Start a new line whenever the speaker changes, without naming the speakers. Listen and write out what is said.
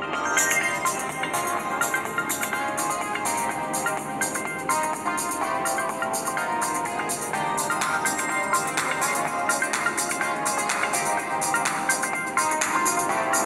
Bye.